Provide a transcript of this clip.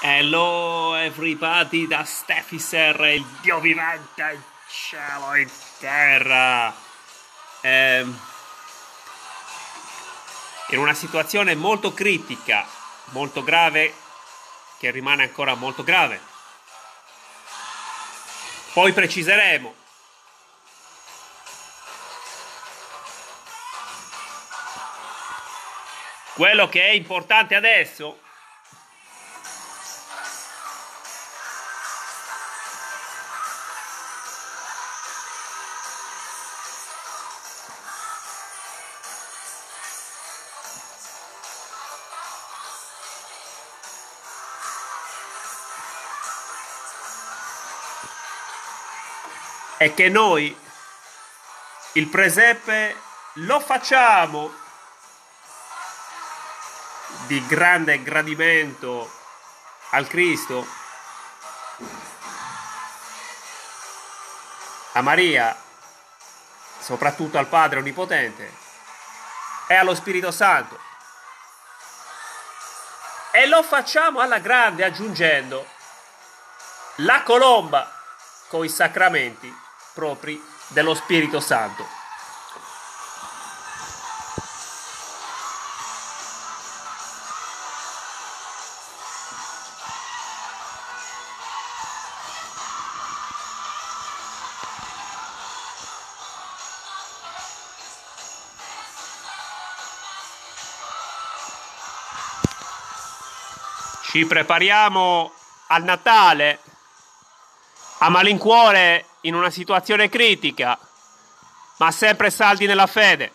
Hello everybody da Stefiser, il dio vivente in cielo e in terra. Ehm, in una situazione molto critica, molto grave, che rimane ancora molto grave. Poi preciseremo. Quello che è importante adesso è che noi il presepe lo facciamo di grande gradimento al Cristo, a Maria, soprattutto al Padre Onnipotente e allo Spirito Santo. E lo facciamo alla grande aggiungendo la colomba con i sacramenti propri dello Spirito Santo. Ci prepariamo al Natale a malincuore in una situazione critica, ma sempre saldi nella fede.